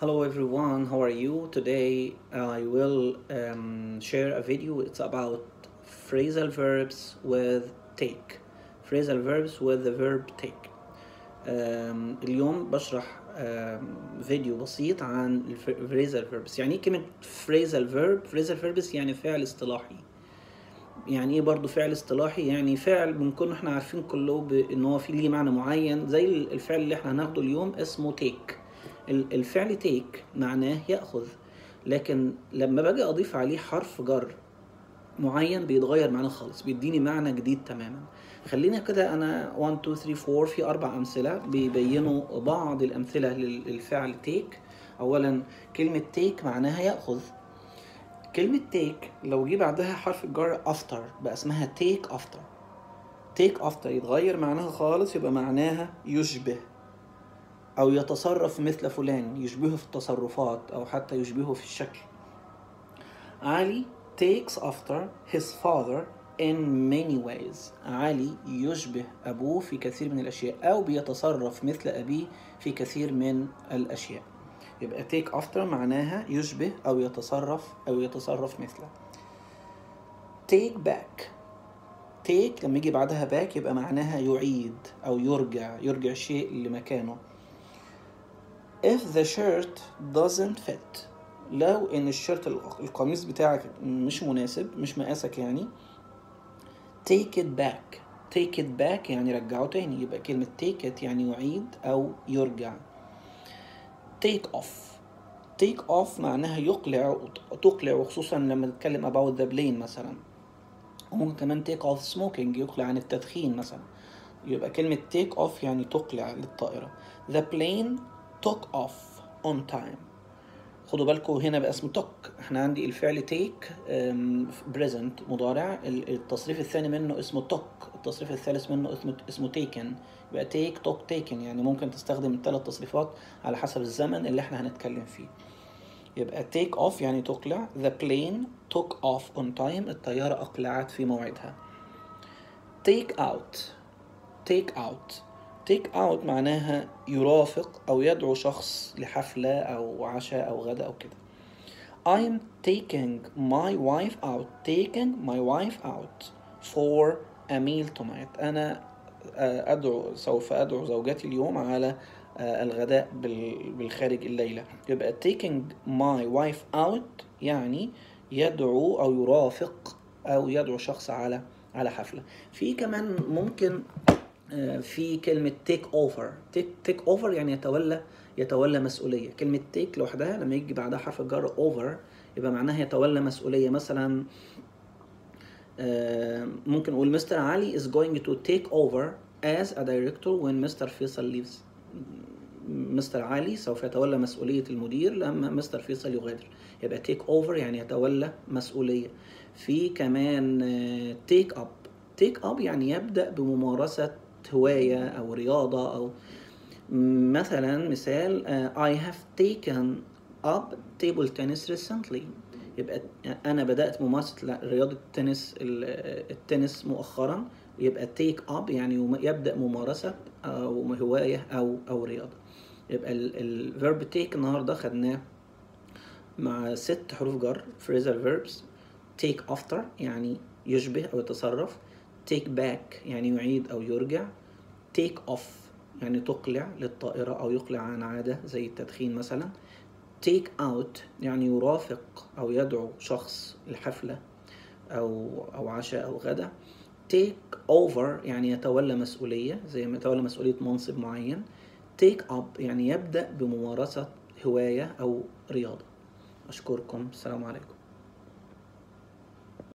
Hello everyone, how are you? Today I will um, share a video. It's about phrasal verbs with take. Phrasal verbs with the verb take. um, اليوم بشرح um, فيديو بسيط عن phrasal verbs. يعني إيه كلمة phrasal verb؟ phrasal verbs يعني فعل اصطلاحي. يعني إيه برضو فعل اصطلاحي يعني فعل بنكون إحنا عارفين كله ب- ان هو في ليه معنى معين زي الفعل اللي إحنا هناخده اليوم اسمه take الفعل take معناه يأخذ. لكن لما باجي أضيف عليه حرف جر معين بيتغير معناه خالص بيديني معنى جديد تماما. خلينا كده أنا 1 2 3 4 في أربع أمثلة بيبينوا بعض الأمثلة لل- للفعل take. اولا كلمة take معناها يأخذ. كلمة take لو جه بعدها حرف الجر after بقى اسمها take after. take after يتغير معناها خالص يبقى معناها يشبه. أو يتصرف مثل فلان يشبهه في التصرفات أو حتى يشبهه في الشكل. علي takes after his father in many ways. علي يشبه أبوه في كثير من الأشياء أو بيتصرف مثل أبيه في كثير من الأشياء. يبقى take after معناها يشبه أو يتصرف أو يتصرف مثله. take back. take لما يجي بعدها back يبقى معناها يعيد أو يرجع يرجع شيء لمكانه. If the shirt doesn't fit. لو إن الشيرت القميص بتاعك مش مناسب مش مقاسك يعني take it back. take it back يعني رجعه تاني. يبقى كلمة take it يعني يعيد أو يرجع. take off. take off معناها يقلع تقلع وخصوصا لما نتكلم about the plane مثلا. وممكن كمان take off smoking يقلع عن التدخين مثلا. يبقى كلمة take off يعني تقلع للطائرة. the plane took off on time خدوا بالكم هنا بقى اسمه took. إحنا عندي الفعل take present مضارع. ال- التصريف الثاني منه اسمه took. التصريف الثالث منه اسمه اسمه taken يبقى take took taken يعني ممكن تستخدم الثلاث تصريفات على حسب الزمن اللي إحنا هنتكلم فيه. يبقى take off يعني تقلع the plane took off on time. الطيارة أقلعت في موعدها. take out. take out. Take out معناها يرافق أو يدعو شخص لحفلة أو عشاء أو غدا أو كده. I'm taking my wife out taking my wife out for a meal tonight. أنا آه، أدعو سوف أدعو زوجتي اليوم على آه، الغداء بال- بالخارج الليلة. يبقى taking my wife out يعني يدعو أو يرافق أو يدعو شخص على على حفلة. في كمان ممكن في كلمة over. Take, take over يعني يتولى يتولى مسؤولية. كلمة take لوحدها لما يجي بعدها حرف الجر over يبقى معناها يتولى مسؤولية. مثلا آه، ممكن نقول مستر علي is going to take over as a director when Mr. فيصل leaves. مستر علي سوف يتولى مسؤولية المدير لما مستر فيصل يغادر. يبقى take over يعني يتولى مسؤولية. في كمان take up. take up يعني يبدأ بممارسة هواية أو رياضة أو مثلا مثال آه، I have taken up table tennis recently. يبقى أنا بدأت ممارسة لا- رياضة التنس ال- التنس مؤخرا. يبقى take up يعني يم- يبدأ ممارسة أو هواية أو أو رياضة. يبقى الفيرب take النهاردة خدناه مع ست حروف جر phrasal verbs. take after يعني يشبه أو يتصرف. take back يعني يعيد أو يرجع. Take off يعني تقلع للطائرة أو يقلع عن عادة زي التدخين مثلا. take out يعني يرافق أو يدعو شخص لحفلة أو أو عشاء أو غدا take over يعني يتولى مسؤولية زي ما يتولى مسؤولية منصب معين. take up يعني يبدأ بممارسة هواية أو رياضة. أشكركم. السلام عليكم.